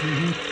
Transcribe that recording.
Uhum.